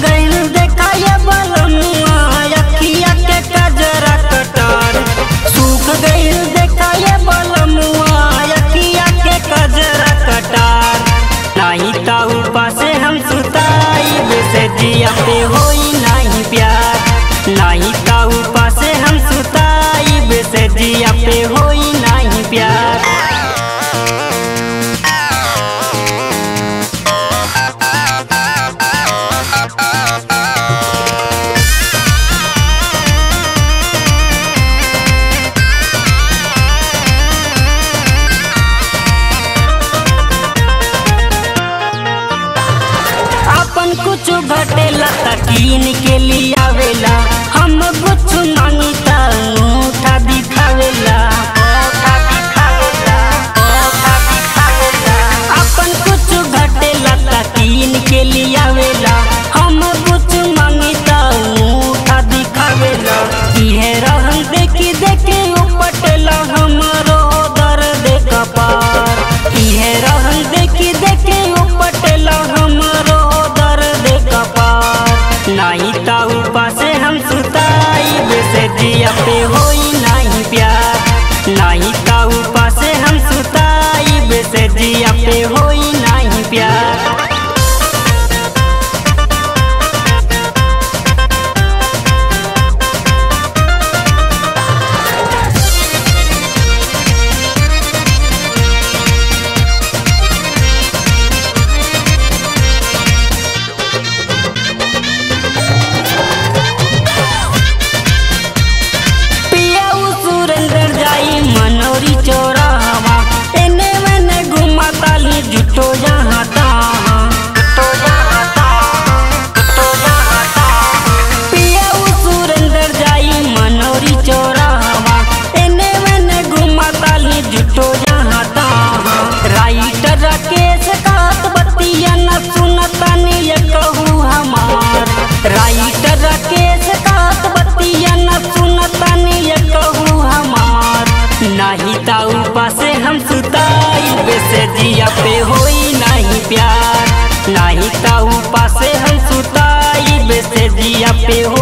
गईल देखा ये बल। दिन के लिए आवेला। हम कुछ माँगता तूठा दिखावेला। अपन कुछ घटेला तीन के लिए ताऊ पास llorar. नहीं ताऊ पासे हम सुताई। वैसे जिया पे होई नहीं प्यार। नहीं ताऊ पासे हम सुताई। वैसे जिया पे हो